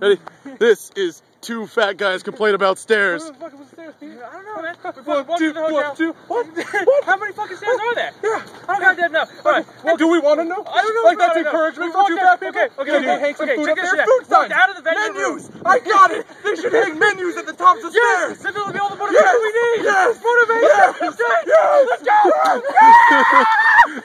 Ready? this is two fat guys complain about stairs. What the fuck was the stairs? I don't know, man. We're How many fucking stairs are there? Yeah. I don't goddamn know. All right. Well, do we want to know? I don't know. Like that's encouragement for two fat people. Okay. Okay. Okay. Hang some okay. food Check up there. Food signs. Out of the venue. Menus. I got it. They should hang menus at the tops of the yes. stairs. Yes. That'll be all the motivation we need. Yes. Motivation. Yes. yes. Let's go.